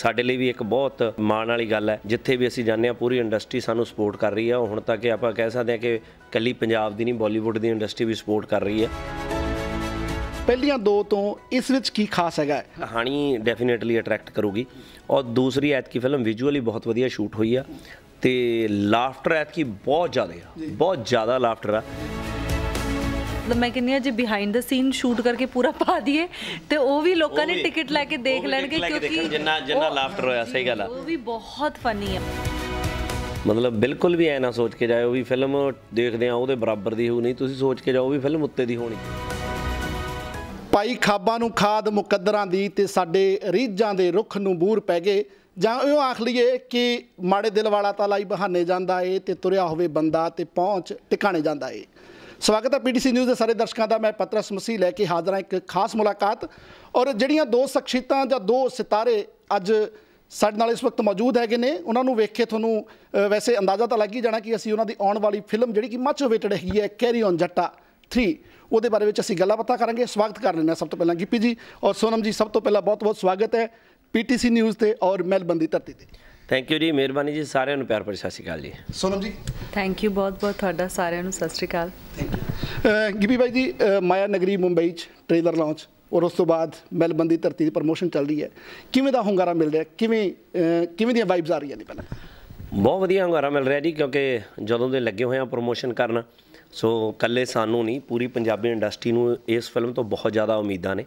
ਸਾਡੇ ਲਈ ਵੀ ਇੱਕ ਬਹੁਤ ਮਾਣ ਵਾਲੀ ਗੱਲ ਹੈ। ਜਿੱਥੇ ਵੀ ਅਸੀਂ ਜਾਂਦੇ ਹਾਂ ਪੂਰੀ ਇੰਡਸਟਰੀ ਸਾਨੂੰ ਸਪੋਰਟ ਕਰ ਰਹੀ ਹੈ। ਹੁਣ ਤੱਕ ਆਪਾਂ ਕਹਿ ਸਕਦੇ ਹਾਂ ਕਿ ਕੱਲੀ ਪੰਜਾਬ ਦੀ ਨਹੀਂ ਬਾਲੀਵੁੱਡ ਦੀ ਇੰਡਸਟਰੀ ਵੀ ਸਪੋਰਟ ਕਰ ਰਹੀ ਹੈ। ਪਹਿਲੀਆਂ ਦੋ ਤੋਂ ਇਸ ਵਿੱਚ ਕੀ ਖਾਸ ਹੈਗਾ? ਕਹਾਣੀ ਡੈਫੀਨਿਟਲੀ ਅਟਰੈਕਟ ਕਰੂਗੀ। ਔਰ ਦੂਸਰੀ ਐਤਕੀ ਫਿਲਮ ਵਿਜ਼ੂਅਲੀ ਬਹੁਤ ਵਧੀਆ ਸ਼ੂਟ ਹੋਈ ਆ। ਤੇ ਲਾਫਟਰ ਐਤਕੀ ਬਹੁਤ ਜ਼ਿਆਦਾ ਆ। ਬਹੁਤ ਜ਼ਿਆਦਾ ਲਾਫਟਰ ਆ। ਮਤਲਬ ਮੈਂ ਕਹਿੰਦੀ ਹਾਂ ਜੇ ਬਿਹਾਈਂਡ ਦਾ ਸੀਨ ਸ਼ੂਟ ਕਰਕੇ ਪੂਰਾ ਪਾ ਦਈਏ ਤੇ ਉਹ ਵੀ ਲੋਕਾਂ ਨੇ ਟਿਕਟ ਲੈ ਕੇ ਦੇਖ ਲੈਣਗੇ ਕਿਉਂਕਿ ਜਿੰਨਾ- ਜਿੰਨਾ laughter ਹੋਇਆ, ਸਹੀ ਗੱਲ ਆ। ਉਹ ਵੀ ਬਹੁਤ ਫਨੀ ਹੈ ਮਤਲਬ ਬਿਲਕੁਲ ਵੀ ਐ ਨਾ ਸੋਚ ਕੇ ਜਾਇਓ ਵੀ ਫਿਲਮ ਦੇਖਦੇ ਆ ਉਹਦੇ ਬਰਾਬਰ ਦੀ ਹੋਊ ਨਹੀਂ ਤੁਸੀਂ ਸੋਚ ਕੇ ਜਾਓ ਵੀ ਫਿਲਮ ਉੱਤੇ ਦੀ ਹੋਣੀ। ਭਾਈ ਖਾਬਾਂ ਨੂੰ ਖਾਦ ਮੁਕੱਦਰਾਂ ਦੀ ਤੇ ਸਾਡੇ ਰੀਝਾਂ ਦੇ ਰੁੱਖ ਨੂੰ ਬੂਰ ਪੈ ਗਏ। ਜਾਂ ਉਹ ਆਖ ਲਈਏ ਕਿ ਮਾੜੇ ਦਿਲ ਵਾਲਾ ਤਾਂ ਲਾਈ ਬਹਾਨੇ ਜਾਂਦਾ ਏ ਤੇ ਤੁਰਿਆ ਹੋਵੇ ਬੰਦਾ ਤੇ ਪਹੁੰਚ ਟਿਕਾਣੇ ਜਾਂਦਾ ਏ। ਸਵਾਗਤ ਹੈ ਪੀਟੀਸੀ ਨਿਊਜ਼ ਦੇ ਸਾਰੇ ਦਰਸ਼ਕਾਂ ਦਾ। ਮੈਂ ਪਤਰਸ ਮਸੀਹ ਲੈ ਕੇ ਹਾਜ਼ਰ ਹਾਂ ਇੱਕ ਖਾਸ ਮੁਲਾਕਾਤ। ਔਰ ਜਿਹੜੀਆਂ ਦੋ ਸ਼ਖਸੀਅਤਾਂ ਜਾਂ ਦੋ ਸਿਤਾਰੇ ਅੱਜ ਸਾਡੇ ਨਾਲ ਇਸ ਵਕਤ ਮੌਜੂਦ ਹੈਗੇ ਨੇ, ਉਹਨਾਂ ਨੂੰ ਵੇਖ ਕੇ ਤੁਹਾਨੂੰ ਵੈਸੇ ਅੰਦਾਜ਼ਾ ਤਾਂ ਲੱਗ ਹੀ ਜਾਣਾ ਕਿ ਅਸੀਂ ਉਹਨਾਂ ਦੀ ਆਉਣ ਵਾਲੀ ਫਿਲਮ ਜਿਹੜੀ ਕਿ ਮੱਚ ਵੇਟਡ ਹੈਗੀ ਹੈ ਕੈਰੀ ਔਨ ਜੱਟਾ 3 ਉਹਦੇ ਬਾਰੇ ਵਿੱਚ ਅਸੀਂ ਗੱਲਾਂ ਬਾਤਾਂ ਕਰਾਂਗੇ। ਸਵਾਗਤ ਕਰ ਲੈਂਦੇ ਹਾਂ ਸਭ ਤੋਂ ਪਹਿਲਾਂ ਗਿੱਪੀ ਜੀ। ਔਰ ਸੋਨਮ ਜੀ, ਸਭ ਤੋਂ ਪਹਿਲਾਂ ਬਹੁਤ-ਬਹੁਤ ਸਵਾਗਤ ਹੈ ਪੀਟੀਸੀ ਨਿਊਜ਼ ਤੇ ਔਰ ਮੈਲਬੰਦੀ ਧਰਤੀ ਤੇ। ਥੈਂਕ ਯੂ ਜੀ ਮਿਹਰਬਾਨੀ ਜੀ ਸਾਰਿਆਂ ਨੂੰ ਪਿਆਰ ਭਰੀ ਸਤਿ ਸ਼੍ਰੀ ਅਕਾਲ ਜੀ ਸੋਨਮ ਜੀ ਥੈਂਕ ਯੂ ਬਹੁਤ ਬਹੁਤ ਤੁਹਾਡਾ ਸਾਰਿਆਂ ਨੂੰ ਸਤਿ ਸ਼੍ਰੀ ਅਕਾਲ। ਥੈਂਕ ਯੂ ਗਿੱਪੀ ਬਾਈ ਜੀ ਮਾਇਆ ਨਗਰੀ ਮੁੰਬਈ ਚ ਟ੍ਰੇਲਰ ਲਾਂਚ ਔਰ ਉਸ ਤੋਂ ਬਾਅਦ ਮੈਲਬਨ ਦੀ ਧਰਤੀ ਦੀ ਪ੍ਰਮੋਸ਼ਨ ਚੱਲ ਰਹੀ ਹੈ। ਕਿਵੇਂ ਦਾ ਹੁੰਗਾਰਾ ਮਿਲ ਰਿਹਾ? ਕਿਵੇਂ ਕਿਵੇਂ ਦੀਆਂ ਵਾਈਬਸ ਆ ਰਹੀਆਂ ਨੇ ਪਹਿਲਾਂ? ਬਹੁਤ ਵਧੀਆ ਹੰਗਾਰਾ ਮਿਲ ਰਿਹਾ ਜੀ ਕਿਉਂਕਿ ਜਦੋਂ ਦੇ ਲੱਗੇ ਹੋਏ ਆ ਪ੍ਰੋਮੋਸ਼ਨ ਕਰਨ ਸੋ ਕੱਲੇ ਸਾਨੂੰ ਨਹੀਂ ਪੂਰੀ ਪੰਜਾਬੀ ਇੰਡਸਟਰੀ ਨੂੰ ਇਸ ਫਿਲਮ ਤੋਂ ਬਹੁਤ ਜ਼ਿਆਦਾ ਉਮੀਦਾਂ ਨੇ।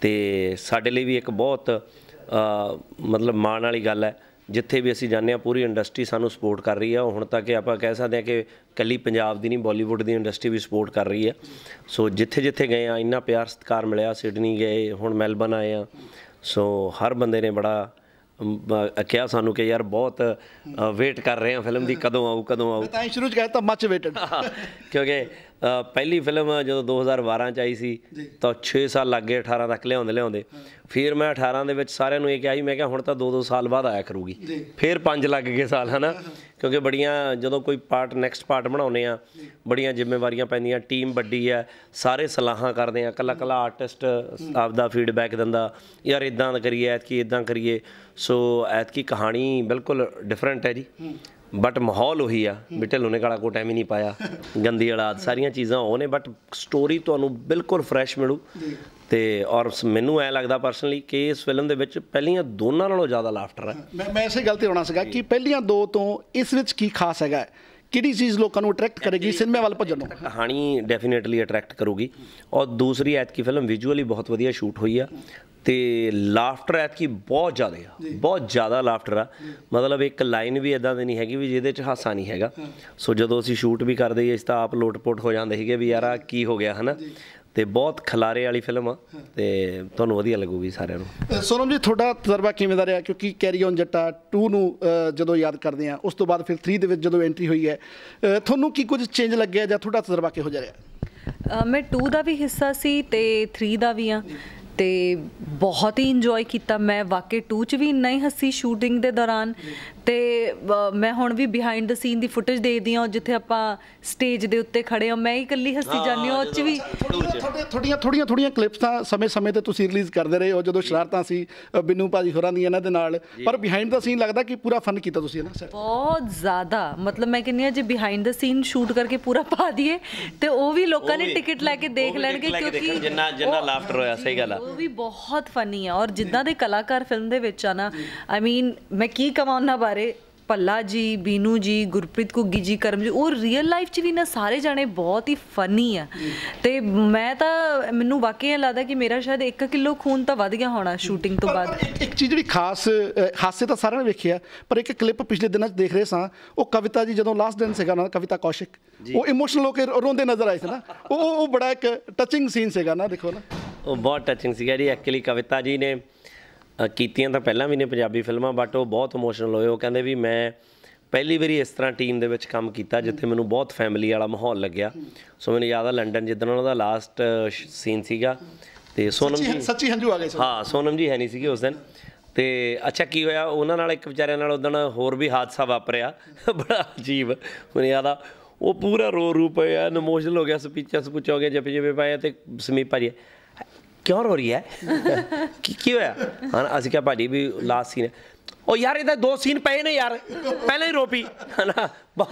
ਤੇ ਸਾਡੇ ਲਈ ਵੀ ਇੱਕ ਬਹੁਤ ਮਤਲਬ ਮਾਣ ਵਾਲੀ ਗੱਲ ਹੈ ਜਿੱਥੇ ਵੀ ਅਸੀਂ ਜਾਂਦੇ ਹਾਂ ਪੂਰੀ ਇੰਡਸਟਰੀ ਸਾਨੂੰ ਸਪੋਰਟ ਕਰ ਰਹੀ ਹੈ ਹੁਣ ਤੱਕ ਆਪਾਂ ਕਹਿ ਸਕਦੇ ਹਾਂ ਕਿ ਕੱਲੀ ਪੰਜਾਬ ਦੀ ਨਹੀਂ ਬਾਲੀਵੁੱਡ ਦੀ ਇੰਡਸਟਰੀ ਵੀ ਸਪੋਰਟ ਕਰ ਰਹੀ ਹੈ ਸੋ ਜਿੱਥੇ ਜਿੱਥੇ ਗਏ ਆ ਇੰਨਾ ਪਿਆਰ ਸਤਿਕਾਰ ਮਿਲਿਆ ਸਿਡਨੀ ਗਏ ਹੁਣ ਮੈਲਬਨ ਆਏ ਆ। ਸੋ ਹਰ ਬੰਦੇ ਨੇ ਬੜਾ ਕਿਹਾ ਸਾਨੂੰ ਕਿ ਯਾਰ ਬਹੁਤ ਵੇਟ ਕਰ ਰਹੇ ਹਾਂ ਫਿਲਮ ਦੀ ਕਦੋਂ ਆਊ ਕਦੋਂ ਆਊ। ਤਾਂ ਸ਼ੁਰੂ ਚ ਕਹਿਤਾ ਮੱਚ ਵੇਟਡ ਕਿਉਂਕਿ ਪਹਿਲੀ ਫਿਲਮ ਜਦੋਂ 2012 ਚ ਆਈ ਸੀ ਤਾਂ 6 ਸਾਲ ਲੱਗ ਗਏ 18 ਤੱਕ ਲਿਆਉਂਦੇ ਲਿਆਉਂਦੇ। ਫਿਰ ਮੈਂ 18 ਦੇ ਵਿੱਚ ਸਾਰਿਆਂ ਨੂੰ ਇਹ ਕਿਹਾ ਸੀ ਮੈਂ ਕਿਹਾ ਹੁਣ ਤਾਂ 2-2 ਸਾਲ ਬਾਅਦ ਆਇਆ ਕਰੂਗੀ। ਫਿਰ 5 ਲੱਗ ਗਏ ਸਾਲ ਹਨਾ? ਕਿਉਂਕਿ ਬੜੀਆਂ ਜਦੋਂ ਕੋਈ ਪਾਰਟ ਨੈਕਸਟ ਪਾਰਟ ਬਣਾਉਨੇ ਆ ਬੜੀਆਂ ਜ਼ਿੰਮੇਵਾਰੀਆਂ ਪੈਂਦੀਆਂ ਟੀਮ ਵੱਡੀ ਆ ਸਾਰੇ ਸਲਾਹਾਂ ਕਰਦੇ ਆ ਕੱਲਾ ਕੱਲਾ ਆਰਟਿਸਟ ਆਪਦਾ ਫੀਡਬੈਕ ਦਿੰਦਾ ਯਾਰ ਇਦਾਂ ਕਰੀਏ ਐਤਕੀ ਇਦਾਂ ਕਰੀਏ। ਸੋ ਐਤਕੀ ਕਹਾਣੀ ਬਿਲਕੁਲ ਡਿਫਰੈਂਟ ਹੈ ਜੀ। ਬਟ ਮਾਹੌਲ ਉਹੀ ਆ ਢਿੱਲੋਂ ਨੇ ਕਾਲਾ ਕੋਟ ਐਵੇਂ ਨਹੀਂ ਪਾਇਆ ਗੰਦੀ ਔਲਾਦ ਸਾਰੀਆਂ ਚੀਜ਼ਾਂ ਉਹ ਨੇ ਬਟ ਸਟੋਰੀ ਤੁਹਾਨੂੰ ਬਿਲਕੁਲ ਫਰੈਸ਼ ਮਿਲੂ। ਤੇ ਔਰ ਮੈਨੂੰ ਐ ਲੱਗਦਾ ਪਰਸਨਲੀ ਕਿ ਇਸ ਫਿਲਮ ਦੇ ਵਿੱਚ ਪਹਿਲੀਆਂ ਦੋਨਾਂ ਨਾਲੋਂ ਜ਼ਿਆਦਾ ਲਾਫਟਰ ਹੈ। ਮੈਂ ਮੈਂ ਇਸੇ ਗੱਲ ਤੇ ਆਉਣਾ ਸੀਗਾ ਕਿ ਪਹਿਲੀਆਂ ਦੋ ਤੋਂ ਇਸ ਵਿੱਚ ਕੀ ਖਾਸ ਹੈਗਾ ਹੈ? ਕਿਹੜੀ ਚੀਜ਼ ਲੋਕਾਂ ਨੂੰ ਅਟਰੈਕਟ ਕਰੇਗੀ? ਸਿਨੇਮਾ ਵੱਲ ਭੱਜਣ ਨੂੰ। ਕਹਾਣੀ ਡੈਫੀਨਿਟਲੀ ਅਟਰੈਕਟ ਕਰੂਗੀ। ਔਰ ਦੂਸਰੀ ਐਤਕੀ ਫਿਲਮ ਵਿਜ਼ੂਅਲੀ ਬਹੁਤ ਵਧੀਆ ਸ਼ੂਟ ਹੋਈ ਆ। ਤੇ ਲਾਫਟਰ ਐਤਕੀ ਬਹੁਤ ਜ਼ਿਆਦਾ ਆ। ਬਹੁਤ ਜ਼ਿਆਦਾ ਲਾਫਟਰ ਆ। ਮਤਲਬ ਇੱਕ ਲਾਈਨ ਵੀ ਇਦਾਂ ਦੀ ਨਹੀਂ ਹੈਗੀ ਵੀ ਜਿਹਦੇ 'ਚ ਹਾਸਾ ਨਹੀਂ ਹੈਗਾ। ਸੋ ਜਦੋਂ ਅਸੀਂ ਸ਼ੂਟ ਵੀ ਕਰਦੇ ਇਸ ਤਾਂ ਆਪ ਲੋਟਪੋਟ ਹੋ ਜਾਂਦੇ ਸੀਗੇ ਵੀ ਯਾਰ ਆ ਕੀ ਹੋ ਗਿਆ ਹਨਾ? ਤੇ ਬਹੁਤ ਖਲਾਰੇ ਵਾਲੀ ਫਿਲਮ ਆ। ਤੇ ਤੁਹਾਨੂੰ ਵਧੀਆ ਲੱਗੂਗੀ ਸਾਰਿਆਂ ਨੂੰ। ਸੋਨਮ ਜੀ ਤੁਹਾਡਾ ਤਜਰਬਾ ਕਿਵੇਂ ਦਾ ਰਿਹਾ? ਕਿਉਂਕਿ ਕੈਰੀ ਔਨ ਜੱਟਾ 2 ਨੂੰ ਜਦੋਂ ਯਾਦ ਕਰਦੇ ਆ ਉਸ ਤੋਂ ਬਾਅਦ ਫਿਰ 3 ਦੇ ਵਿੱਚ ਜਦੋਂ ਐਂਟਰੀ ਹੋਈ ਹੈ ਤੁਹਾਨੂੰ ਕੀ ਕੁਝ ਚੇਂਜ ਲੱਗਿਆ ਜਾਂ ਤੁਹਾਡਾ ਤਜਰਬਾ ਕਿਹੋ ਜਿਹਾ ਰਿਹਾ? ਮੈਂ 2 ਦਾ ਵੀ ਹਿੱਸਾ ਸੀ ਤੇ 3 ਦਾ ਵੀ ਆ ਤੇ ਬਹੁਤ ਹੀ ਇੰਜੋਏ ਕੀਤਾ ਮੈਂ। ਵਾਕਈ 2 ਚ ਵੀ ਇੰਨਾ ਹੀ ਹੱਸੀ ਸ਼ੂਟਿੰਗ ਦੇ ਦੌਰਾਨ। ਤੇ ਮੈਂ ਹੁਣ ਵੀ ਬਿਹਾਈਂਡ ਦ ਸੀਨ ਦੀ ਫੁਟੇਜ ਦੇਖਦੀ ਹਾਂ ਜਿੱਥੇ ਆਪਾਂ ਸਟੇਜ ਦੇ ਉੱਤੇ ਖੜੇ ਹਾਂ। ਮੈਂ ਹੀ ਇਕੱਲੀ ਹੱਸੀ ਜਾਂਦੀ ਹਾਂ ਉਹ ਚ ਵੀ ਥੋੜੀਆਂ ਥੋੜੀਆਂ ਥੋੜੀਆਂ ਕਲਿੱਪਸ ਤਾਂ ਸਮੇਂ-ਸਮੇਂ ਤੇ ਤੁਸੀਂ ਰਿਲੀਜ਼ ਕਰਦੇ ਰਹੇ ਹੋ ਜਦੋਂ ਸ਼ਰਾਰਤਾਂ ਸੀ ਬਿੰਨੂ ਭਾਜੀ ਹੋਰਾਂ ਦੀਆਂ ਇਹਨਾਂ ਦੇ ਨਾਲ। ਪਰ ਬਿਹਾਈਂਡ ਦਾ ਸੀਨ ਲੱਗਦਾ ਕਿ ਪੂਰਾ ਫਨ ਕੀਤਾ ਤੁਸੀਂ ਹੈ ਨਾ ਸਰ ਬਹੁਤ ਜ਼ਿਆਦਾ। ਮਤਲਬ ਮੈਂ ਕਹਿੰਦੀ ਹਾਂ ਜੇ ਬਿਹਾਈਂਡ ਦ ਸੀਨ ਸ਼ੂਟ ਕਰਕੇ ਪੂਰਾ ਪਾ ਦਈਏ ਤੇ ਉਹ ਵੀ ਲੋਕਾਂ ਨੇ ਟਿਕਟ ਲੈ ਕੇ ਦੇਖ ਲੈਣਗੇ ਕਿਉਂਕਿ ਜਿੰਨਾ ਜਿੰਨਾ ਲਾਫਟਰ ਹੋਇਆ ਸਹੀ ਗੱਲ ਆ। ਉਹ ਵੀ ਬਹੁਤ ਫਨੀ ਆ। ਔਰ ਜਿੱਦਾਂ ਦੇ ਕਲਾਕਾਰ ਫਿਲਮ ਦੇ ਵਿੱਚ ਆ ਨਾ ਆਈ ਮੀਨ ਮੈਂ ਕੀ ਕਵਾਂ ਉਹਨਾਂ ਬਾਰੇ ਪੱਲਾ ਜੀ ਬੀਨੂ ਜੀ ਗੁਰਪ੍ਰੀਤ ਕੁੱਗੀ ਜੀ ਕਰਮ ਜੀ ਉਹ ਰੀਅਲ ਲਾਈਫ 'ਚ ਵੀ ਨਾ ਸਾਰੇ ਜਾਣੇ ਬਹੁਤ ਹੀ ਫਨੀ ਆ। ਤੇ ਮੈਂ ਤਾਂ ਮੈਨੂੰ ਵਾਕਈ ਇਹ ਲੱਗਦਾ ਕਿ ਮੇਰਾ ਸ਼ਾਇਦ 1 ਕਿਲੋ ਖੂਨ ਤਾਂ ਵੱਧ ਗਿਆ ਹੋਣਾ ਸ਼ੂਟਿੰਗ ਤੋਂ ਬਾਅਦ। ਇੱਕ- ਚੀਜ਼ ਜਿਹੜੀ ਖਾਸ ਹਾਸੇ ਤਾਂ ਸਾਰਿਆਂ ਨੇ ਵੇਖਿਆ ਪਰ ਇੱਕ ਕਲਿੱਪ ਪਿਛਲੇ ਦਿਨਾਂ 'ਚ ਦੇਖ ਰਹੇ ਸਾਂ ਉਹ ਕਵਿਤਾ ਜੀ ਜਦੋਂ ਲਾਸਟ ਦਿਨ ਸੀਗਾ ਉਹਨਾਂ ਦਾ ਕਵਿਤਾ ਕੌਸ਼ਿਕ ਉਹ ਇਮੋਸ਼ਨਲ ਹੋ ਕੇ ਰੋਂਦੇ ਨਜ਼ਰ ਆਏ ਸੀ ਨਾ। ਉਹ ਉਹ ਬੜਾ ਇੱਕ ਟੱਚਿੰਗ ਸੀਨ ਸੀਗਾ ਨਾ ਦੇਖੋ ਨਾ। ਉਹ ਬਹੁਤ ਟੱਚਿੰਗ ਸੀਗਾ ਜੀ ਐਕਚੁਅਲੀ ਕਵਿਤਾ ਜੀ ਨੇ ਕੀਤੀਆਂ ਤਾਂ ਪਹਿਲਾਂ ਵੀ ਨੇ ਪੰਜਾਬੀ ਫਿਲਮਾਂ ਬਟ ਉਹ ਬਹੁਤ ਇਮੋਸ਼ਨਲ ਹੋਏ। ਉਹ ਕਹਿੰਦੇ ਵੀ ਮੈਂ ਪਹਿਲੀ ਵਾਰੀ ਇਸ ਤਰ੍ਹਾਂ ਟੀਮ ਦੇ ਵਿੱਚ ਕੰਮ ਕੀਤਾ ਜਿੱਥੇ ਮੈਨੂੰ ਬਹੁਤ ਫੈਮਿਲੀ ਵਾਲਾ ਮਾਹੌਲ ਲੱਗਿਆ। ਸੋ ਮੈਨੂੰ ਯਾਦ ਆ ਲੰਡਨ ਜਿੱਦਣ ਉਹਨਾਂ ਦਾ ਲਾਸਟ ਸੀਨ ਸੀਗਾ। ਤੇ ਸੋਨਮ ਜੀ ਸੱਚੀ ਹੰਝੂ ਆ ਗਏ ਹਾਂ ਸੋਨਮ ਜੀ ਹੈ ਨਹੀਂ ਸੀਗੇ ਉਸ ਦਿਨ। ਤੇ ਅੱਛਾ ਕੀ ਹੋਇਆ? ਉਹਨਾਂ ਨਾਲ ਇੱਕ ਵਿਚਾਰਿਆਂ ਨਾਲ ਉਦਣ ਹੋਰ ਵੀ ਹਾਦਸਾ ਵਾਪਰਿਆ। ਬੜਾ ਅਜੀਬ ਮੈਨੂੰ ਯਾਦ ਆ। ਉਹ ਪੂਰਾ ਰੋ ਰੂ ਪਿਆ ਇਮੋਸ਼ਨਲ ਹੋ ਗਿਆ ਸਪੀਚਾਂ ਸਪੂਚਾਂ ਹੋ ਗਿਆ ਜਪੇ ਜਪੇ ਪਾਇਆ ਤੇ ਸਮੀਪ ਭਾਜੀ ਕਿਉਂ ਰੋ ਰਹੀ ਹੈ ਕੀ ਕੀ ਹੋਇਆ ਹਾਂ ਅਸੀਂ ਕਿਹਾ ਭਾਜੀ ਵੀ ਲਾਸਟ ਸੀਨ ਉਹ ਯਾਰ ਇਹਦਾ ਦੋ ਸੀਨ ਪਏ ਨੇ ਯਾਰ ਪਹਿਲਾਂ ਹੀ ਰੋਪੀ ਹਨਾ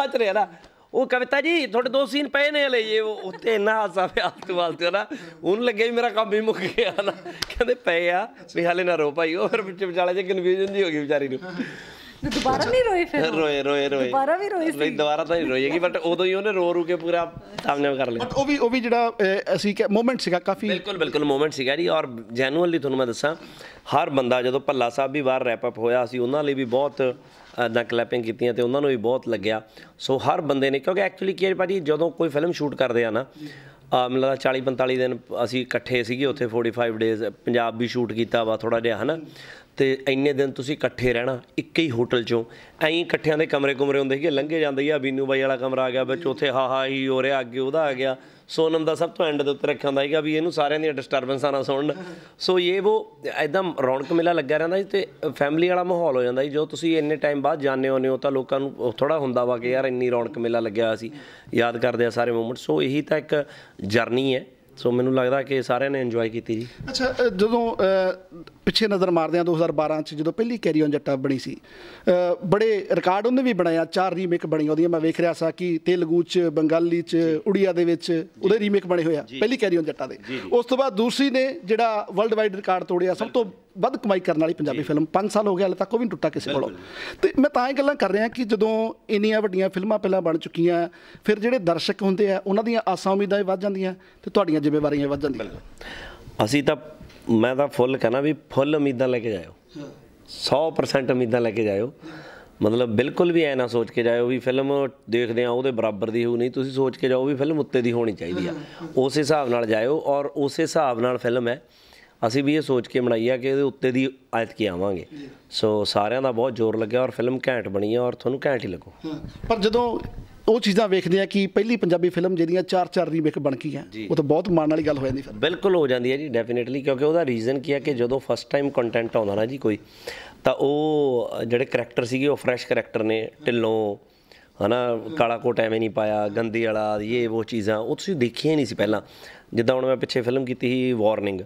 ਚ ਰਿਹਾ ਨਾ ਉਹ ਕਵਿਤਾ ਜੀ ਤੁਹਾਡੇ ਦੋ ਸੀਨ ਪਏ ਨੇ ਹਲੇ ਇਹ ਉੱਤੇ ਇੰਨਾ ਹਾਸਾ ਪਿਆ ਆਲਤੂ ਵਾਲਤੂ ਨਾ ਉਹਨੂੰ ਲੱਗਿਆ ਵੀ ਮੇਰਾ ਕੰਮ ਹੀ ਮੁੱਕ ਗਿਆ ਨਾ ਕਹਿੰਦੇ ਪਏ ਆ ਵੀ ਹਲੇ ਨਾ ਰੋ ਭਾਈ ਉਹ ਫਿਰ ਵਿੱਚ ਵਿਚਾਲੇ ਚ ਕਨਫਿਊਜ਼ਨ ਜੀ ਹੋ ਗਈ ਵਿਚਾਰੀ ਨੂੰ ਦੁਬਾਰਾ ਨਹੀਂ ਰੋਏ ਫਿਰ? ਰੋਏ ਰੋਏ ਰੋਏ। ਦੁਬਾਰਾ ਵੀ ਰੋਏ ਨਹੀਂ ਦੁਬਾਰਾ ਤਾਂ ਨਹੀਂ ਰੋਏਗੀ ਬਟ ਉਦੋਂ ਹੀ ਉਹਨੇ ਰੋ ਰੂ ਕੇ ਪੂਰਾ ਸਾਹਮਣੇ ਕਰ ਲਿਆ। ਬਟ ਉਹ ਵੀ ਉਹ ਵੀ ਜਿਹੜਾ ਅਸੀਂ ਕਿ ਮੂਮੈਂਟ ਸੀਗਾ ਕਾਫੀ। ਬਿਲਕੁਲ ਬਿਲਕੁਲ ਮੂਮੈਂਟ ਸੀਗਾ ਜੀ ਔਰ ਜੈਨੂਅਲੀ ਤੁਹਾਨੂੰ ਮੈਂ ਦੱਸਾਂ ਹਰ ਬੰਦਾ ਜਦੋਂ ਭੱਲਾ ਸਾਹਿਬ ਵੀ ਬਾਹਰ ਰੈਪ ਅਪ ਹੋਇਆ ਸੀ ਉਹਨਾਂ ਲਈ ਵੀ ਬਹੁਤ ਦਾ ਕਲੈਪਿੰਗ ਕੀਤੀਆਂ ਤੇ ਉਹਨਾਂ ਨੂੰ ਵੀ ਬਹੁਤ ਲੱਗਿਆ। ਸੋ ਹਰ ਬੰਦੇ ਨੇ ਕਿਉਂਕਿ ਐਕਚੁਅਲੀ ਕੀ ਹੈ ਭਾਜੀ ਜਦੋਂ ਕੋਈ ਫਿਲਮ ਸ਼ੂਟ ਕਰਦੇ ਆ ਨਾ ਲੱਗਦਾ 40 45 ਦਿਨ ਅਸੀਂ ਇਕੱਠੇ ਸੀਗੇ ਉੱਥੇ 45 ਡੇਜ਼ ਪੰਜਾਬ ਵੀ ਸ਼ੂਟ ਕੀਤਾ ਵਾ ਥੋੜਾ ਜਿਹਾ ਹਨਾ? ਤੇ ਇੰਨੇ ਦਿਨ ਤੁਸੀਂ ਇਕੱਠੇ ਰਹਿਣਾ, ਇੱਕ ਹੀ ਹੋਟਲ ਚੋਂ। ਐਂ ਇਕੱਠਿਆਂ ਦੇ ਕਮਰੇ ਕੁਮਰੇ ਹੁੰਦੇ ਸੀਗੇ, ਲੰਘੇ ਜਾਂਦੇ ਆ ਬੀਨੂ ਬਾਈ ਵਾਲਾ ਕਮਰਾ ਆ ਗਿਆ, ਵਿੱਚ ਉੱਥੇ ਹਾ ਹਾ ਹੀ ਹੋ ਰਿਹਾ, ਅੱਗੇ ਉਹਦਾ ਆ ਗਿਆ। ਸੋਨਮ ਦਾ ਸਭ ਤੋਂ ਐਂਡ ਦੇ ਉੱਤੇ ਰੱਖਿਆ ਹੁੰਦਾ ਸੀਗਾ ਵੀ ਇਹਨੂੰ ਸਾਰਿਆਂ ਦੀਆਂ ਡਿਸਟਰਬੈਂਸਾਂ ਨਾ ਸੁਣਨ। ਸੋ ਇਹ ਉਹ ਐਦਾਂ ਰੌਣਕ ਮੇਲਾ ਲੱਗਿਆ ਰਹਿੰਦਾ ਜੀ ਤੇ ਫੈਮਿਲੀ ਵਾਲਾ ਮਾਹੌਲ ਹੋ ਜਾਂਦਾ ਜੀ ਜੋ ਤੁਸੀਂ ਇੰਨੇ ਟਾਈਮ ਬਾਅਦ ਜਾਣਦੇ ਹੋ ਹੋ, ਤਾਂ ਲੋਕਾਂ ਨੂੰ ਥੋੜਾ ਹੁੰਦਾ ਵਾ ਕਿ ਯਾਰ ਇੰਨੀ ਰੌਣਕ ਮੇਲਾ ਲੱਗਿਆ ਹੋਇਆ ਸੀ। ਯਾਦ ਕਰਦੇ ਆ ਸਾਰੇ ਮੂਮੈਂਟ ਸੋ ਇਹੀ ਤਾਂ ਇੱਕ ਜਰਨੀ ਹੈ। ਸੋ ਮੈਨੂੰ ਲੱਗਦਾ ਕਿ ਸਾਰਿਆਂ ਨੇ ਇੰਜੋਏ ਕੀਤੀ ਜੀ। ਅੱਛਾ ਜਦੋਂ ਪਿੱਛੇ ਨਜ਼ਰ ਮਾਰਦੇ ਆ 2012 ਚ ਜਦੋਂ ਪਹਿਲੀ ਕੈਰੀ ਔਨ ਜੱਟਾ ਬਣੀ ਸੀ। ਬੜੇ ਰਿਕਾਰਡ ਉਹਨੇ ਵੀ ਬਣਾਇਆ ਚਾਰ ਰੀਮੇਕ ਬਣੀਆਂ ਉਹਦੀਆਂ। ਮੈਂ ਵੇਖ ਰਿਹਾ ਸਾਂ ਕਿ ਤੇਲਗੂ ਚ ਬੰਗਾਲੀ ਚ ਉੜੀਆ ਦੇ ਵਿੱਚ ਉਹਦੇ ਰੀਮੇਕ ਬਣੇ ਹੋਏ ਆ ਪਹਿਲੀ ਕੈਰੀ ਔਨ ਜੱਟਾ ਦੇ। ਉਸ ਤੋਂ ਬਾਅਦ ਦੂਸਰੀ ਨੇ ਜਿਹੜਾ ਵਰਲਡ ਵਾਈਡ ਰਿਕਾਰਡ ਤੋੜਿਆ ਸਭ ਤੋਂ ਵੱਧ ਕਮਾਈ ਕਰਨ ਵਾਲੀ ਪੰਜਾਬੀ ਫਿਲਮ 5 ਸਾਲ ਹੋ ਗਏ ਹਾਲੇ ਤੱਕ ਉਹ ਵੀ ਨਹੀਂ ਟੁੱਟਾ ਕਿਸੇ ਕੋਲੋਂ। ਤੇ ਮੈਂ ਤਾਂ ਇਹ ਗੱਲਾਂ ਕਰ ਰਿਹਾ ਕਿ ਜਦੋਂ ਇੰਨੀਆਂ ਵੱਡੀਆਂ ਫਿਲਮਾਂ ਪਹਿਲਾਂ ਬਣ ਚੁੱਕੀਆਂ ਫਿਰ ਜਿਹੜੇ ਦਰਸ਼ਕ ਹੁੰਦੇ ਆ ਉਹਨਾਂ ਦੀਆਂ ਆਸਾਂ ਉਮੀਦਾਂ ਵੀ ਵੱਧ ਜਾਂਦੀਆਂ ਤੇ ਤੁਹਾਡੀਆਂ ਜ਼ਿੰਮੇਵਾਰੀਆਂ ਵੀ ਵੱਧ ਜਾਂਦੀਆਂ। ਅਸੀਂ ਤਾਂ ਮੈਂ ਤਾਂ ਫੁੱਲ ਕਹਿਣਾ ਵੀ ਫੁੱਲ ਉਮੀਦਾਂ ਲੈ ਕੇ ਜਾਇਓ। 100% ਉਮੀਦਾਂ ਲੈ ਕੇ ਜਾਇਓ। ਮਤਲਬ ਬਿਲਕੁਲ ਵੀ ਐ ਨਾ ਸੋਚ ਕੇ ਜਾਇਓ ਵੀ ਫਿਲਮ ਦੇਖਦੇ ਆ ਉਹਦੇ ਬਰਾਬਰ ਦੀ ਹੋਊ ਨਹੀਂ ਤੁਸੀਂ ਸੋਚ ਕੇ ਜਾਓ ਵੀ ਫਿਲਮ ਉੱਤੇ ਦੀ ਹੋਣੀ ਚਾਹੀਦੀ ਆ। ਉਸ ਹਿਸਾਬ ਨਾਲ ਜਾਇਓ ਔਰ ਉਸ ਹਿਸਾਬ ਨਾਲ ਫਿਲਮ ਹੈ। ਅਸੀਂ ਵੀ ਇਹ ਸੋਚ ਕੇ ਬਣਾਈ ਆ ਕਿ ਇਹਦੇ ਉੱਤੇ ਦੀ ਆਇਤ ਕੀ ਆਵਾਂਗੇ ਸੋ ਸਾਰਿਆਂ ਦਾ ਬਹੁਤ ਜ਼ੋਰ ਲੱਗਿਆ ਔਰ ਫਿਲਮ ਘੈਂਟ ਬਣੀ ਆ ਔਰ ਤੁਹਾਨੂੰ ਘੈਂਟ ਹੀ ਲੱਗੂ। ਪਰ ਜਦੋਂ ਉਹ ਚੀਜ਼ਾਂ ਵੇਖਦੇ ਆ ਕਿ ਪਹਿਲੀ ਪੰਜਾਬੀ ਫਿਲਮ ਜਿਹੜੀਆਂ ਚਾਰ ਚਾਰ ਰੀਮੇਕ ਬਣ ਗਈਆਂ ਉਹ ਤਾਂ ਬਹੁਤ ਮਾਣ ਵਾਲੀ ਗੱਲ ਹੋ ਜਾਂਦੀ ਫਿਰ। ਬਿਲਕੁਲ ਹੋ ਜਾਂਦੀ ਹੈ ਜੀ ਡੈਫੀਨਿਟਲੀ ਕਿਉਂਕਿ ਉਹਦਾ ਰੀਜ਼ਨ ਕੀ ਹੈ ਕਿ ਜਦੋਂ ਫਸਟ ਟਾਈਮ ਕੰਟੈਂਟ ਆਉਂਦਾ ਨਾ ਜੀ ਕੋਈ ਤਾਂ ਉਹ ਜਿਹੜੇ ਕਰੈਕਟਰ ਸੀਗੇ ਉਹ ਫਰੈਸ਼ ਕਰੈਕਟਰ ਨੇ ਢਿੱਲੋਂ ਹਨਾ ਕਾਲਾ ਕੋਟ ਐਵੇਂ ਨਹੀਂ ਪਾਇਆ ਗੰਦੀ ਵਾਲਾ ਇਹ ਉਹ ਚੀਜ਼ਾਂ ਉਹ ਤੁਸੀਂ ਦੇਖੀਆਂ ਨਹੀਂ ਸੀ ਪਹਿਲਾਂ। ਜਿੱਦਾਂ ਹੁਣ ਮੈਂ ਪਿੱਛੇ ਫਿਲਮ ਕੀਤੀ ਸੀ ਵਾਰਨਿੰਗ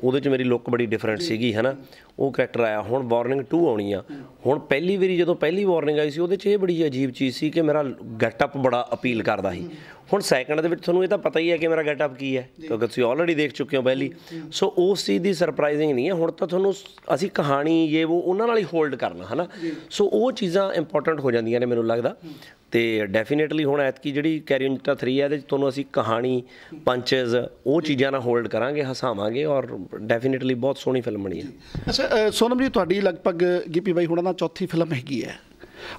ਉਹਦੇ 'ਚ ਮੇਰੀ ਲੁੱਕ ਬੜੀ ਡਿਫਰੈਂਟ ਸੀਗੀ ਹਨਾ? ਉਹ ਕਰੈਕਟਰ ਆਇਆ। ਹੁਣ ਵਾਰਨਿੰਗ 2 ਆਉਣੀ ਆ। ਹੁਣ ਪਹਿਲੀ ਵਾਰੀ ਜਦੋਂ ਪਹਿਲੀ ਵਾਰਨਿੰਗ ਆਈ ਸੀ ਉਹਦੇ 'ਚ ਇਹ ਬੜੀ ਅਜੀਬ ਚੀਜ਼ ਸੀ ਕਿ ਮੇਰਾ ਗੈਟਅਪ ਬੜਾ ਅਪੀਲ ਕਰਦਾ ਸੀ। ਹੁਣ ਸੈਕੰਡ ਦੇ ਵਿੱਚ ਤੁਹਾਨੂੰ ਇਹ ਤਾਂ ਪਤਾ ਹੀ ਹੈ ਕਿ ਮੇਰਾ ਗੈਟਅਪ ਕੀ ਹੈ ਕਿਉਂਕਿ ਤੁਸੀਂ ਆਲਰੇਡੀ ਦੇਖ ਚੁੱਕੇ ਹੋ ਪਹਿਲੀ। ਸੋ ਉਸ ਚੀਜ਼ ਦੀ ਸਰਪ੍ਰਾਈਜ਼ਿੰਗ ਨਹੀਂ ਹੈ। ਹੁਣ ਤਾਂ ਤੁਹਾਨੂੰ ਅਸੀਂ ਕਹਾਣੀ ਇਹ ਉਹ ਉਹਨਾਂ ਨਾਲ ਹੀ ਹੋਲਡ ਕਰਨਾ ਹਨਾ? ਸੋ ਉਹ ਚੀਜ਼ਾਂ ਇੰਪੋਰਟੈਂਟ ਹੋ ਜਾਂਦੀਆਂ ਨੇ ਮੈਨੂੰ ਲੱਗਦਾ। ਤੇ ਡੈਫੀਨੇਟਲੀ ਹੁਣ ਐਤਕੀ ਜਿਹੜੀ ਕੈਰੀਅਨ ਜੱਟਾ 3 ਹੈ ਇਹਦੇ 'ਚ ਤੁਹਾਨੂੰ ਅਸੀਂ ਕਹਾਣੀ ਪੰਚਸ ਉਹ ਚੀਜ਼ਾਂ ਨਾਲ ਹੋਲਡ ਕਰਾਂਗੇ, ਹਸਾਵਾਂਗੇ ਔਰ ਡੈਫੀਨੇਟਲੀ ਬਹੁਤ ਸੋਹਣੀ ਫਿਲਮ ਬਣੀ ਹੈ। ਅੱਛਾ ਸੋਨਮ ਜੀ ਤੁਹਾਡੀ ਲਗਭਗ ਗਿੱਪੀ ਬਾਈ ਹੁਣਾਂ ਨਾਲ ਚੌਥੀ ਫਿਲਮ ਹੈਗੀ ਹੈ।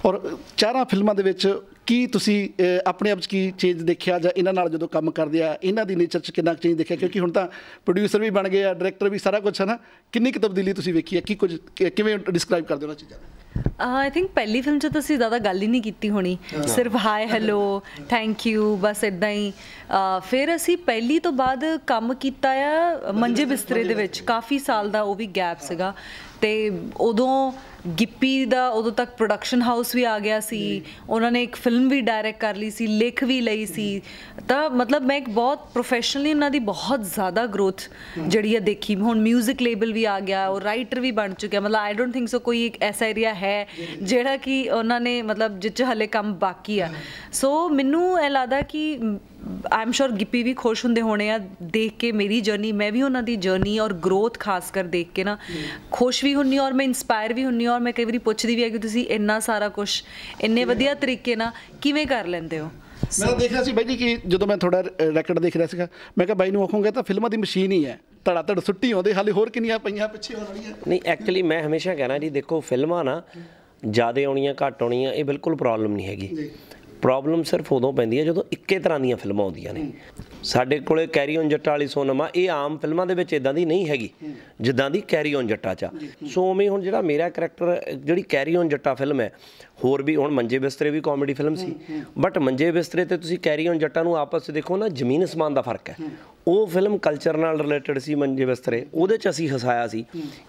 ਔਰ ਚਾਰਾਂ ਫਿਲਮਾਂ ਦੇ ਵਿੱਚ ਕੀ ਤੁਸੀਂ ਆਪਣੇ ਆਪ 'ਚ ਕੀ ਚੇਂਜ ਦੇਖਿਆ ਜਾਂ ਇਹਨਾਂ ਨਾਲ ਜਦੋਂ ਕੰਮ ਕਰਦੇ ਆ, ਇਹਨਾਂ ਦੀ ਨੇਚਰ 'ਚ ਕਿੰਨਾ ਚੇਂਜ ਦੇਖਿਆ? ਕਿਉਂਕਿ ਹੁਣ ਤਾਂ ਪ੍ਰੋਡਿਊਸਰ ਵੀ ਬਣ ਗਏ ਆ ਡਾਇਰੈਕਟਰ ਵੀ ਸਾਰਾ ਕੁਝ ਹੈ ਨਾ। ਕਿੰਨੀ ਕੁ ਤਬਦੀਲੀ ਤੁਸੀਂ ਵੇਖੀ ਹੈ? ਕੀ ਕੁਝ, ਕਿ- ਕਿਵੇਂ ਡਿਸਕ੍ਰਾਈਬ ਕਰਦੇ ਹੋ ਉਹਨਾਂ ਚੀਜ਼ਾਂ? ਨੂੰ? ਆਈ ਥਿੰਕ ਪਹਿਲੀ ਫਿਲਮ 'ਚ ਤਾਂ ਅਸੀਂ ਜ਼ਿਆਦਾ ਗੱਲ ਹੀ ਨਹੀਂ ਕੀਤੀ ਹੋਣੀ। ਸਿਰਫ ਹਾਈ ਹੈਲੋ ਥੈਂਕ ਯੂ ਬਸ ਇਦਾਂ ਹੀ। ਅਹ ਫਿਰ ਅਸੀਂ ਪਹਿਲੀ ਤੋਂ ਬਾਅਦ ਕੰਮ ਕੀਤਾ ਆ ਮੰਜੇ ਬਿਸਤਰੇ ਦੇ ਵਿੱਚ। ਕਾਫੀ ਸਾਲ ਦਾ ਉਹ ਵੀ ਗੈਪ ਸੀਗਾ। ਤੇ ਉਦੋਂ ਗਿੱਪੀ ਦਾ ਉਦੋਂ ਤੱਕ ਪ੍ਰੋਡਕਸ਼ਨ ਹਾਊਸ ਵੀ ਆ ਗਿਆ ਸੀ। ਉਹਨਾਂ ਨੇ ਇੱਕ ਫਿਲਮ ਵੀ ਡਾਇਰੈਕਟ ਕਰ ਲਈ ਸੀ ਲਿਖ ਵੀ ਲਈ ਸੀ। ਤਾਂ ਮਤਲਬ ਮੈਂ ਇੱਕ ਬਹੁਤ ਪ੍ਰੋਫੈਸ਼ਨਲੀ ਉਹਨਾਂ ਦੀ ਬਹੁਤ ਜ਼ਿਆਦਾ ਗਰੋਥ ਜਿਹੜੀ ਹੈ ਦੇਖੀ। ਹੁਣ 뮤직 ਲੇਬਲ ਵੀ ਆ ਗਿਆ ਉਹ ਰਾਈਟਰ ਵੀ ਬਣ ਚੁੱਕਿਆ। ਮਤਲਬ ਆਈ ਡੋਨਟ ਥਿੰਕ ਸੋ ਕੋਈ ਇੱਕ ਐਸਾ ਏਰੀਆ ਹੈ ਜਿਹੜਾ ਕਿ ਉਹਨਾਂ ਨੇ ਮਤਲਬ ਜਿੱਚ ਹਲੇ ਕੰਮ ਬਾਕੀ ਆ। ਸੋ ਮੈਨੂੰ ਇਹ ਲੱਗਦਾ ਕਿ ਆਈ ਐਮ ਸ਼ੋਰ ਗਿੱਪੀ ਵੀ ਖੁਸ਼ ਹੁੰਦੇ ਹੋਣੇ ਆ ਦੇਖ ਕੇ ਮੇਰੀ ਜਰਨੀ ਮੈਂ ਵੀ ਉਹਨਾਂ ਦੀ ਜਰਨੀ ਔਰ ਗਰੋਥ ਖਾਸ ਕਰ ਦੇਖ ਕੇ ਨਾ ਖੁਸ਼ ਵੀ ਹੁੰਨੀ ਔਰ ਮੈਂ ਇਨਸਪਾਇਰ ਵੀ ਹੁੰਨੀ ਔਰ ਮੈਂ ਕਈ ਵਾਰੀ ਪੁੱਛਦੀ ਵੀ ਆ ਕਿ ਤੁਸੀਂ ਇੰਨਾ ਸਾਰਾ ਕੁਝ ਇੰਨੇ ਵਧੀਆ ਤਰੀਕੇ ਨਾਲ ਕਿਵੇਂ ਕਰ ਲੈਂਦੇ ਹੋ? ਮੈਂ ਤਾਂ ਦੇਖ ਰਿਹਾ ਸੀ ਬਾਈ ਜੀ ਕਿ ਜਦੋਂ ਮੈਂ ਤੁਹਾਡਾ ਰੈਕੋਰਡ ਦੇਖ ਰਿਹਾ ਸੀਗਾ ਮੈਂ ਕਿਹਾ ਬਾਈ ਨੂੰ ਆਖੂੰਗਾ ਤਾਂ ਫਿਲਮਾਂ ਦੀ ਮਸ਼ੀਨ ਹੀ ਹੈ। ਧੜਾ ਧੜ ਸੁੱਟੀ ਆਉਂਦੇ ਹਾਲੇ ਹੋਰ ਕਿੰਨੀਆਂ ਪਈਆਂ ਪਿੱਛੇ ਹੋਣ ਵਾਲੀਆਂ ਨਹੀਂ ਐਕਚੁਅਲੀ ਮੈਂ ਹਮੇਸ਼ਾ ਕਹਿਣਾ ਜੀ ਦੇਖੋ ਫਿਲਮਾਂ ਨਾ ਜ਼ਿਆਦਾ ਆਉਣੀਆਂ ਘੱਟ ਆਉਣੀਆਂ ਇਹ ਬਿਲਕੁਲ ਪ੍ਰੋਬਲਮ ਨਹੀਂ ਹੈਗੀ। ਪ੍ਰੋਬਲਮ ਸਿਰਫ ਉਦੋਂ ਪੈਂਦੀ ਹੈ ਜਦੋਂ ਇੱਕੇ ਤਰ੍ਹਾਂ ਦੀਆਂ ਫਿਲਮਾਂ ਆਉਂਦੀਆਂ ਨੇ ਸਾਡੇ ਕੋਲੇ ਕੈਰੀ ਔਨ ਜੱਟਾ ਵਾਲੀ ਸੋਨਮਾ, ਇਹ ਆਮ ਫਿਲਮਾਂ ਦੇ ਵਿੱਚ ਇਦਾਂ ਦੀ ਨਹੀਂ ਹੈਗੀ, ਜਿੱਦਾਂ ਦੀ ਕੈਰੀ ਔਨ ਜੱਟਾ ਚ ਆ। ਸੋ ਉਵੇਂ ਹੁਣ ਜਿਹੜਾ ਮੇਰਾ ਕੈਰੈਕਟਰ ਜਿਹੜੀ ਕੈਰੀ ਔਨ ਜੱਟਾ ਫਿਲਮ ਹੈ, ਹੋਰ ਵੀ ਹੁਣ ਮੰਜੇ ਬਿਸਤਰੇ ਵੀ ਕਾਮੇਡੀ ਫਿਲਮ ਸੀ ਬਟ ਮੰਜੇ ਬਿਸਤਰੇ ਤੇ ਤੁਸੀਂ ਕੈਰੀ ਔਨ ਜੱਟਾ ਨੂੰ ਆਪਸ ਵਿੱਚ ਦੇਖੋ ਨਾ, ਜ਼ਮੀਨ ਅਸਮਾਨ ਦਾ ਫ਼ਰਕ ਹੈ ਉਹ ਫਿਲਮ ਕਲਚਰ ਨਾਲ ਰਿਲੇਟਡ ਸੀ ਮੰਜੇ ਬਿਸਤਰੇ। ਉਹਦੇ ਚ ਅਸੀਂ ਹਸਾਇਆ ਸੀ।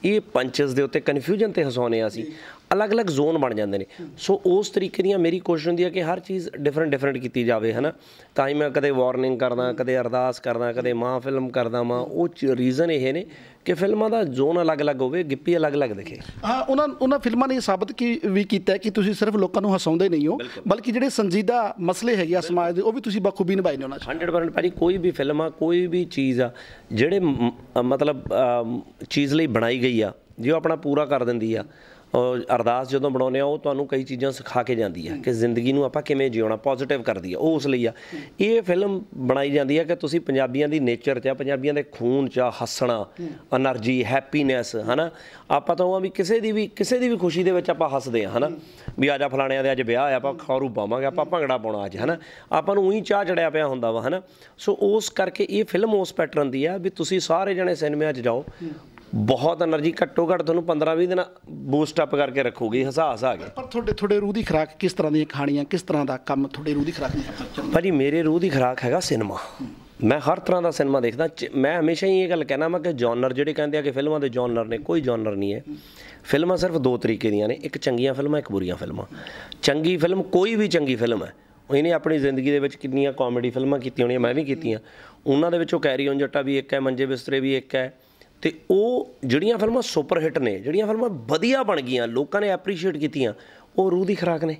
ਇਹ ਪੰਚਸ ਦੇ ਉੱਤੇ ਕਨਫਿਊਜ਼ਨ ਤੇ ਹਸਾਉਨੇ ਆ ਅਸੀਂ। ਅਲੱਗ-ਅਲੱਗ ਜ਼ੋਨ ਬਣ ਜਾਂਦੇ ਨੇ। ਸੋ ਉਸ ਤਰੀਕੇ ਦੀਆਂ ਮੇਰੀ ਕੋਸ਼ਿਸ਼ ਹੁੰਦੀ ਹੈ ਕਿ ਹਰ ਚੀਜ਼ ਡਿਫਰੈਂਟ ਡਿਫਰੈਂਟ ਕੀਤੀ ਜਾਵੇ ਹਨਾ? ਤਾਂ ਹੀ ਮੈਂ ਕਦੇ ਵਾਰਨਿੰਗ ਕਰਦਾ ਕਦੇ ਅਰਦਾਸ ਕਰਦਾ ਕਦੇ ਮਾਂ ਫਿਲਮ ਕਰਦਾ ਮਾਂ। ਉਹ ਰੀਜ਼ਨ ਇਹ ਨੇ ਕਿ ਫਿਲਮਾਂ ਦਾ ਜ਼ੋਨ ਅਲੱਗ-ਅਲੱਗ ਹੋਵੇ ਗਿੱਪੀ ਅਲੱਗ-ਅਲੱਗ ਦਿਖੇ। ਹਾਂ ਉਹਨਾਂ ਉਹਨਾਂ ਫਿਲਮਾਂ ਨੇ ਇਹ ਸਾਬਤ ਕੀ ਵੀ ਕੀਤਾ ਕਿ ਤੁਸੀਂ ਸਿਰਫ ਲੋਕਾਂ ਨੂੰ ਹਸਾਉਂਦੇ ਨਹੀਂ ਹੋ ਬਲਕਿ ਜਿਹੜੇ ਸੰਜੀਦਾ ਮਸਲੇ ਹੈਗੇ ਆ ਸਮਾਜ ਦੇ ਉਹ ਵੀ ਤੁਸੀਂ ਬਖੂਬੀ ਨਿਭਾਏ ਨੇ ਉਹਨਾਂ 'ਚ। 100% ਭਾਜੀ ਕੋਈ ਵੀ ਫਿਲਮ ਆ ਕੋਈ ਵੀ ਚੀਜ਼ ਆ, ਜਿਹੜੇ ਮਤਲਬ ਚੀਜ਼ ਲਈ ਬਣਾਈ ਗਈ ਆ, ਜੇ ਉਹ ਆਪਣਾ ਪੂਰਾ ਕਰ ਦਿੰਦੀ ਆ ਅਰਦਾਸ ਜਦੋਂ ਬਣਾਉਨੇ ਆ, ਉਹ ਤੁਹਾਨੂੰ ਕਈ ਚੀਜ਼ਾਂ ਸਿਖਾ ਕੇ ਜਾਂਦੀ ਹੈ ਕਿ ਜ਼ਿੰਦਗੀ ਨੂੰ ਆਪਾਂ ਕਿਵੇਂ ਜਿਉਣਾ ਪੋਜ਼ਿਟਿਵ ਕਰਦੀ ਹੈ ਉਹ ਉਸ ਲਈ ਆ। ਇਹ ਫਿਲਮ ਬਣਾਈ ਜਾਂਦੀ ਹੈ ਕਿ ਤੁਸੀਂ ਪੰਜਾਬੀਆਂ ਦੀ ਨੇਚਰ 'ਚ ਆ, ਪੰਜਾਬੀਆਂ ਦੇ ਖੂਨ 'ਚ ਆ, ਹੱਸਣਾ એનર્ਜੀ ਹੈਪੀਨੈਸ ਹਨਾ? ਆਪਾਂ ਤਾਂ ਉਹ ਵੀ ਕਿਸੇ ਦੀ ਵੀ, ਕਿਸੇ ਦੀ ਵੀ ਖੁਸ਼ੀ ਦੇ ਵਿੱਚ ਆਪਾਂ ਹੱਸਦੇ ਆ, ਹਨਾ? ਵੀ ਆਜਾ ਫਲਾਣਿਆਂ ਦੇ ਅੱਜ ਵਿਆਹ ਆ, ਆਪਾਂ ਖਾਰੂ ਪਾਵਾਂਗੇ, ਆਪਾਂ ਭੰਗੜਾ ਪਾਉਣਾ ਅੱਜ, ਹਨਾ? ਆਪਾਂ ਨੂੰ ਉਹੀ ਚਾਹ ਚੜਿਆ ਪਿਆ ਹੁੰਦਾ ਵਾ, ਹਨਾ? ਸੋ ਉਸ ਕਰਕੇ ਇਹ ਫਿਲਮ ਉਸ ਪੈਟਰਨ ਦੀ ਆ ਵੀ ਤੁਸੀਂ ਸਾਰੇ ਜਣੇ ਸਿਨੇਮਾ 'ਚ ਜਾਓ ਬਹੁਤ એનર્ਜੀ ਘੱਟੋ ਘੱਟ ਤੁਹਾਨੂੰ 15-20 ਦਿਨ ਬੂਸਟ ਅਪ ਕਰਕੇ ਰੱਖੂਗੀ ਹਸਾ ਆ ਕੇ ਪਰ ਤੁਹਾਡੇ ਤੁਹਾਡੇ ਰੂਹ ਦੀ ਖਰਾਕ ਕਿਸ ਤਰ੍ਹਾਂ ਦੀਆਂ ਕਹਾਣੀਆਂ ਕਿਸ ਤਰ੍ਹਾਂ ਦਾ ਕੰਮ ਤੁਹਾਡੇ ਰੂਹ ਦੀ ਖਰਾਕ ਨਹੀਂ ਭਾਜੀ ਮੇਰੇ ਰੂਹ ਦੀ ਖਰਾਕ ਹੈਗਾ ਸਿਨੇਮਾ। ਮੈਂ ਹਰ ਤਰ੍ਹਾਂ ਦਾ ਸਿਨੇਮਾ ਦੇਖਦਾ ਮੈਂ ਹਮੇਸ਼ਾ ਹੀ ਇਹ ਗੱਲ ਕਹਿਣਾ ਮੈਂ ਕਿ ਜੌਨਰ ਜਿਹੜੇ ਕਹਿੰਦੇ ਆ ਕਿ ਫਿਲਮਾਂ ਦੇ ਜੌਨਰ ਨੇ ਕੋਈ ਜੌਨਰ ਨਹੀਂ ਹੈ। ਫਿਲਮਾਂ ਸਿਰਫ ਦੋ ਤਰੀਕੇ ਦੀਆਂ ਨੇ ਇੱਕ ਚੰਗੀਆਂ ਫਿਲਮਾਂ ਇੱਕ ਬੁਰੀਆਂ ਫਿਲਮਾਂ। ਚੰਗੀ ਫਿਲਮ ਕੋਈ ਵੀ ਚੰਗੀ ਫਿਲਮ ਹੈ ਇਹਨੇ ਆਪਣੀ ਜ਼ਿੰਦਗੀ ਦੇ ਵਿੱਚ ਕਿੰਨੀਆਂ ਕਾਮੇਡੀ ਫਿਲਮਾਂ ਕੀਤੀਆਂ ਹੋਣੀਆਂ ਮੈਂ ਵੀ ਕੀਤੀਆਂ। ਉਹਨਾਂ ਦੇ ਵਿੱਚੋਂ ਕੈਰੀ ਔਨ ਜੱਟਾ ਵੀ ਇੱਕ ਹੈ ਮੰਜੇ ਬਿਸਤਰੇ ਵੀ ਇੱਕ ਹੈ। ਤੇ ਉਹ ਜਿਹੜੀਆਂ ਫਿਲਮਾਂ ਸੁਪਰ ਹਿੱਟ ਨੇ ਜਿਹੜੀਆਂ ਫਿਲਮਾਂ ਵਧੀਆ ਬਣ ਗਈਆਂ ਲੋਕਾਂ ਨੇ ਐਪਰੀਸ਼ੀਏਟ ਕੀਤੀਆਂ ਉਹ ਰੂਹ ਦੀ ਖੁਰਾਕ ਨੇ।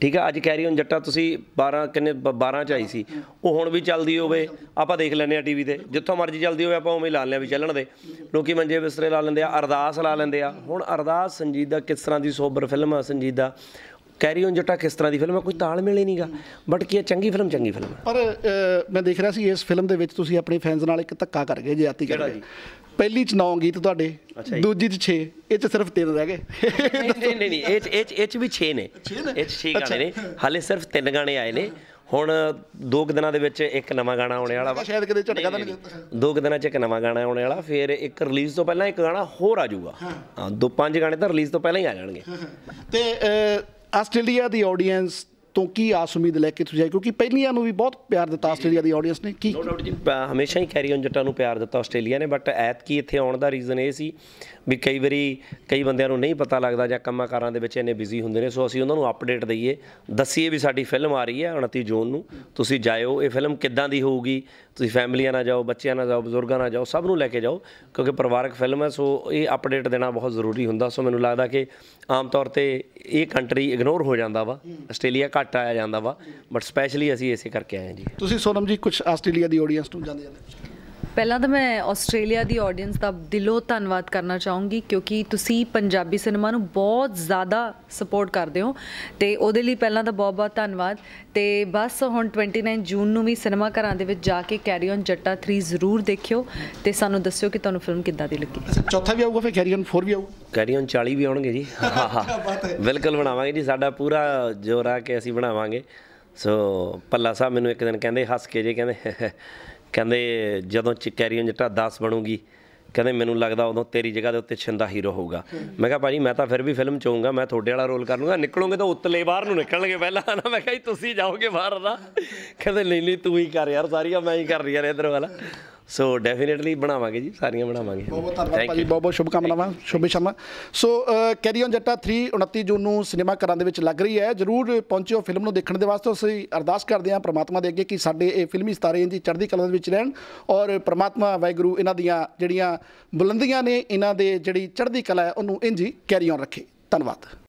ਠੀਕ ਹੈ ਅੱਜ ਕੈਰੀ ਔਨ ਜੱਟਾ ਤੁਸੀਂ 12 ਕਿੰਨੇ ਬ- 12 ਚ ਆਈ ਸੀ। ਉਹ ਹੁਣ ਵੀ ਚੱਲਦੀ ਹੋਵੇ ਆਪਾਂ ਦੇਖ ਲੈਂਦੇ ਆ ਟੀਵੀ ਤੇ ਜਿੱਥੋਂ ਮਰਜ਼ੀ ਚੱਲਦੀ ਹੋਵੇ ਆਪਾਂ ਉਵੇਂ ਲਾ ਲੈਂਦੇ ਆ ਵੀ ਚੱਲਣ ਦੇ। ਲੋਕੀ ਮੰਜੇ ਬਿਸਤਰੇ ਲਾ ਲੈਂਦੇ ਆ ਅਰਦਾਸ ਲਾ ਲੈਂਦੇ ਆ। ਹੁਣ ਅਰਦਾਸ ਸੰਜੀਦਾ ਕਿਸ ਤਰ੍ਹਾਂ ਦੀ ਸੋਬਰ ਫਿਲਮ ਆ ਸੰਜੀਦਾ? ਕੈਰੀ ਔਨ ਜੱਟਾ ਕਿਸ ਤਰ੍ਹਾਂ ਦੀ ਫਿਲਮ ਆ? ਕੋਈ ਤਾਲਮੇਲ ਹੀ ਨਹੀਂਗਾ ਬਟ ਕੀ ਹੈ ਚੰਗੀ ਫਿਲਮ ਚੰਗੀ ਫਿਲਮ ਪਰ ਮੈਂ ਦੇਖ ਰਿਹਾ ਸੀ ਇਸ ਫਿਲਮ ਦੇ ਵਿੱਚ ਤੁਸੀਂ ਆਪਣੇ ਫੈਨਸ ਨਾਲ ਇੱਕ ਧੱਕਾ ਕਰ ਗਏ ਜਿਆਤੀ ਕਰ ਗਏ ਪਹਿਲੀ ਚ 9 ਗੀਤ ਤੁਹਾਡੇ ਦੂਜੀ ਚ 6 ਇਹ ਚ ਸਿਰਫ 3 ਰਹਿ ਗਏ। ਨਹੀਂ ਨਹੀਂ ਨਹੀਂ ਇਹ ਇਹ 'ਚ- ਇਹ ਚ ਵੀ 6 ਨੇ। ਇਹ 'ਚ 6 ਗਾਣੇ ਨੇ। ਹਾਲੇ ਸਿਰਫ 3 ਗਾਣੇ ਆਏ ਨੇ। ਹੁਣ ਦੋ ਕੁ ਦਿਨਾਂ ਦੇ ਵਿੱਚ ਇੱਕ ਨਵਾਂ ਗਾਣਾ ਆਉਣੇ ਵਾਲਾ ਵਾ। ਸ਼ਾਇਦ ਕਿਤੇ ਝਟਕਾ ਤਾਂ ਨਹੀਂ ਦੋ ਕੁ ਦਿਨਾਂ 'ਚ ਇੱਕ ਨਵਾਂ ਗਾਣਾ ਆਉਣੇ ਵਾਲਾ। ਫਿਰ ਇੱਕ ਰਿਲੀਜ਼ ਤੋਂ ਪਹਿਲਾਂ ਇੱਕ ਗਾਣਾ ਹੋਰ ਆ ਜਾਊਗਾ। ਹਾਂ। ਦੋ ਪੰਜ ਗਾਣੇ ਤਾਂ ਰਿਲੀਜ਼ ਤੋਂ ਪਹਿਲਾਂ ਹੀ ਆ ਜਾਣਗੇ। ਤੇ ਆਸਟ੍ਰੇਲੀਆ ਦੀ ਆਡੀਅנס ਤੋਂ ਕੀ ਆਸ ਉਮੀਦ ਲੈ ਕੇ ਤੁਸੀਂ ਆਏ? ਕਿਉਂਕਿ ਪਹਿਲੀਆਂ ਨੂੰ ਵੀ ਬਹੁਤ ਪਿਆਰ ਦਿੱਤਾ ਆਸਟ੍ਰੇਲੀਆ ਦੀ ਆਡੀਅנס ਨੇ। ਕੀ ਨੋ ਡਾਊਟ ਜੀ ਪ- ਹਮੇਸ਼ਾ ਹੀ ਕੈਰੀ ਔਨ ਜੱਟਾਂ ਨੂੰ ਪਿਆਰ ਦਿੱਤਾ ਆਸਟ੍ਰੇਲੀਆ ਨੇ ਬਟ ਐਤਕੀ ਇੱਥੇ ਆਉਣ ਦਾ ਰੀਜ਼ਨ ਇਹ ਸੀ ਵੀ ਕਈ ਵਾਰੀ ਕਈ ਬੰਦਿਆਂ ਨੂੰ ਨਹੀਂ ਪਤਾ ਲੱਗਦਾ ਜਾਂ ਕੰਮਾਂ ਕਾਰਾਂ ਦੇ ਵਿੱਚ ਇੰਨੇ ਬਿਜ਼ੀ ਹੁੰਦੇ ਨੇ ਸੋ ਅਸੀਂ ਉਹਨਾਂ ਨੂੰ ਅਪਡੇਟ ਦਈਏ। ਦੱਸੀਏ ਵੀ ਸਾਡੀ ਫਿਲਮ ਆ ਰਹੀ ਹੈ 29 ਜੂਨ ਨੂੰ ਤੁਸੀਂ ਜਾਇਓ ਇਹ ਫਿਲਮ ਕਿੱਦਾਂ ਦੀ ਹੋਊਗੀ? ਤੁਸੀਂ ਫੈਮਲੀਆਂ ਨਾਲ ਜਾਓ ਬੱਚਿਆਂ ਨਾਲ ਜਾਓ ਬਜ਼ੁਰਗਾਂ ਨਾਲ ਜਾਓ ਸਭ ਨੂੰ ਲੈ ਕੇ ਜਾਓ ਕਿਉਂਕਿ ਪਰਿਵਾਰਕ ਫਿਲਮ ਹੈ ਸੋ ਇਹ ਅਪਡੇਟ ਦੇਣਾ ਬਹੁਤ ਜ਼ਰੂਰੀ ਹੁੰਦਾ। ਸੋ ਮੈਨੂੰ ਲੱਗਦਾ ਕਿ ਆਮ ਤੌਰ ਤੇ ਇਹ ਕੰਟਰੀ ਇਗਨੋਰ ਹੋ ਜਾਂਦਾ ਵਾ ਆਸਟ੍ਰੇਲੀਆ ਘੱਟ ਆਇਆ ਜਾਂਦਾ ਵਾ ਬਟ ਸਪੈਸ਼ਲੀ ਅਸੀਂ ਇਸੇ ਕਰਕੇ ਆਏ ਹਾਂ ਜੀ। ਤੁਸੀਂ ਸੋਨਮ ਜੀ ਕੁਝ ਆਸਟ੍ਰੇਲੀਆ ਦੀ ਆਡੀਅנס ਨੂੰ ਜਾਂਦੇ ਜਾਂਦੇ ਪਹਿਲਾਂ ਤਾਂ ਮੈਂ ਆਸਟ੍ਰੇਲੀਆ ਦੀ ਆਡੀਅנס ਦਾ ਦਿਲੋਂ ਧੰਨਵਾਦ ਕਰਨਾ ਚਾਹੂੰਗੀ ਕਿਉਂਕਿ ਤੁਸੀਂ ਪੰਜਾਬੀ ਸਿਨੇਮਾ ਨੂੰ ਬਹੁਤ ਜ਼ਿਆਦਾ ਸਪੋਰਟ ਕਰਦੇ ਹੋ ਤੇ ਉਹਦੇ ਲਈ ਪਹਿਲਾਂ ਤਾਂ ਬਹੁਤ-ਬਹੁਤ ਧੰਨਵਾਦ ਤੇ ਬਸ ਹੁਣ 29 ਜੂਨ ਨੂੰ ਵੀ ਸਿਨੇਮਾ ਘਰਾਂ ਦੇ ਵਿੱਚ ਜਾ ਕੇ ਕੈਰੀ ਔਨ ਜੱਟਾ 3 ਜ਼ਰੂਰ ਦੇਖਿਓ ਤੇ ਸਾਨੂੰ ਦੱਸਿਓ ਕਿ ਤੁਹਾਨੂੰ ਫਿਲਮ ਕਿੱਦਾਂ ਦੀ ਲੱਗੀ। ਚੌਥਾ ਵੀ ਆਊਗਾ ਫਿਰ ਕੈਰੀਅਨ 4 ਵੀ ਆਊਗਾ ਕੈਰੀ ਔਨ 40 ਵੀ ਆਉਣਗੇ ਜੀ। ਹਾਂ ਹਾਂ। ਬਿਲਕੁਲ ਬਣਾਵਾਂਗੇ ਜੀ ਸਾਡਾ ਪੂਰਾ ਜੋਰ ਆ ਕੇ ਅਸੀਂ ਬਣਾਵਾਂਗੇ। ਸੋ ਪੱਲਾ ਸਾਹਿਬ ਮੈਨੂੰ ਇੱਕ ਦਿਨ ਕਹਿੰਦੇ ਹੱਸ ਕੇ ਜੇ ਕਹਿੰਦੇ ਕਹਿੰਦੇ ਜਦੋਂ ਚ ਕੈਰੀ ਔਨ 10 ਬਣੂਗੀ, ਕਹਿੰਦੇ ਮੈਨੂੰ ਲੱਗਦਾ ਉਦੋਂ ਤੇਰੀ ਜਗ੍ਹਾ ਦੇ ਉੱਤੇ ਛਿੰਦਾ ਹੀਰੋ ਹੋਊਗਾ। ਮੈਂ ਕਿਹਾ ਭਾਜੀ, ਮੈਂ ਤਾਂ ਫਿਰ ਵੀ ਫਿਲਮ ਚ ਹੋਊਂਗਾ, ਮੈਂ ਤੁਹਾਡੇ ਵਾਲਾ ਰੋਲ ਕਰ ਲੂੰਗਾ ਨਿਕਲੋਗੇ ਤਾਂ ਉਤਲੇ ਬਾਹਰ ਨੂੰ ਨਿਕਲਣਗੇ ਪਹਿਲਾਂ। ਨਾ ਮੈਂ ਕਿਹਾ ਜੀ, ਤੁਸੀਂ ਜਾਓਗੇ ਬਾਹਰ ਦਾ। ਕਹਿੰਦੇ, ਨਹੀਂ ਨਹੀਂ, ਤੂੰ ਹੀ ਕਰ ਯਾਰ, ਸਾਰੀਆਂ ਮੈਂ ਹੀ ਕਰ ਰਹੀ ਯਾਰ ਇਧਰ ਵਾਲਾ। ਸੋ ਡੈਫੀਨਿਟਲੀ ਬਣਾਵਾਂਗੇ ਜੀ ਸਾਰੀਆਂ ਬਣਾਵਾਂਗੇ। ਬਹੁਤ ਬਹੁਤ ਧੰਨਵਾਦ ਭਾਜੀ. ਬਹੁਤ ਬਹੁਤ ਸ਼ੁਭਕਾਮਨਾਵਾਂ ਸ਼ੁਭੇ Sharma. So carry on Jatta 3 29 ਜੂਨ ਨੂੰ ਸਿਨੇਮਾ ਘਰਾਂ ਦੇ ਵਿੱਚ ਲੱਗ ਰਹੀ ਹੈ। ਜਰੂਰ ਪਹੁੰਚਿਓ ਫਿਲਮ ਨੂੰ ਦੇਖਣ ਦੇ ਵਾਸਤੇ। ਅਸੀਂ ਅਰਦਾਸ ਕਰਦੇ ਹਾਂ ਪ੍ਰਮਾਤਮਾ ਦੇ ਅੱਗੇ ਕਿ ਸਾਡੇ ਇਹ ਫਿਲਮੀ ਸਿਤਾਰੇ ਜੀ ਚੜ੍ਹਦੀ ਕਲਾ ਦੇ ਵਿੱਚ ਰਹਿਣ ਔਰ ਪ੍ਰਮਾਤਮਾ ਵਾਹਿਗੁਰੂ ਇਹਨਾਂ ਦੀਆਂ ਜਿਹੜੀਆਂ ਬੁਲੰਦੀਆਂ ਨੇ ਇਹਨਾਂ ਦੇ ਜਿਹੜੀ ਚੜ੍ਹਦੀ ਕਲਾ ਹੈ ਉਹਨੂੰ ਇੰਜ ਹੀ ਕੈਰੀ ਔਨ ਰੱਖੇ। ਧੰਨਵਾਦ।